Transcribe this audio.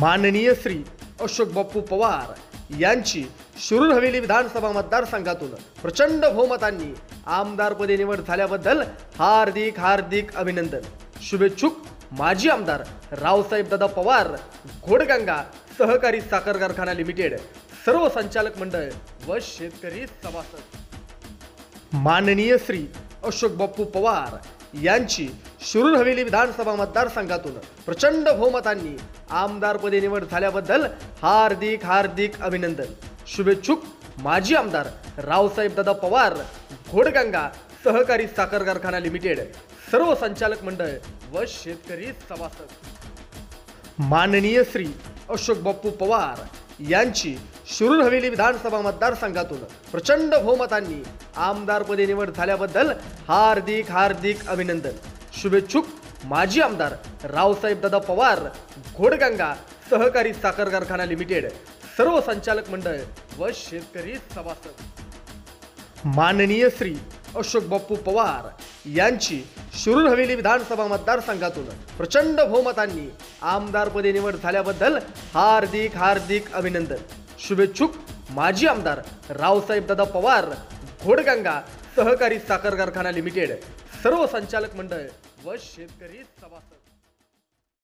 माननीय श्री अशोक बाप्पू पवार यांची शिरूर हवेली विधानसभा मतदारसंघातून प्रचंड बहुमतांनी आमदारपदी निवड झाल्याबद्दल हार्दिक हार्दिक अभिनंदन. शुभेच्छुक माजी आमदार रावसाहेब दादा पवार घोडगंगा सहकारी साखर कारखाना लिमिटेड सर्व संचालक मंडळ व शेतकरी सभासद. माननीय श्री अशोक बाप्पू पवार यांची शिरूर हवेली विधानसभा मतदारसंघातून प्रचंड बहुमतांनी आमदारपदी निवड झाल्याबद्दल हार्दिक हार्दिक अभिनंदन. शुभेच्छुक माजी आमदार रावसाहेब दादा पवार घोडगंगा सहकारी साखर कारखाना लिमिटेड सर्व संचालक मंडळ व शेतकरी सभासद. माननीय श्री अशोक बाप्पू पवार यांची शिरूर हवेली विधानसभा मतदारसंघातून प्रचंड बहुमतांनी आमदारपदी निवड झाल्याबद्दल हार्दिक हार्दिक अभिनंदन. शुभेच्छुक माजी आमदार रावसाहेब दादा पवार घोडगंगा सहकारी साखर कारखाना लिमिटेड सर्व संचालक मंडळ व शेतकरी सभासद. माननीय श्री अशोक बाप्पू पवार यांची शिरूर हवेली विधानसभा मतदारसंघातून प्रचंड बहुमतांनी आमदारपदी निवड झाल्याबद्दल हार्दिक हार्दिक अभिनंदन. शुभेच्छुक माजी आमदार रावसाहेब दादा पवार घोडगंगा सहकारी साखर कारखाना लिमिटेड सर्व संचालक मंडळ व शेतकरी सभासद.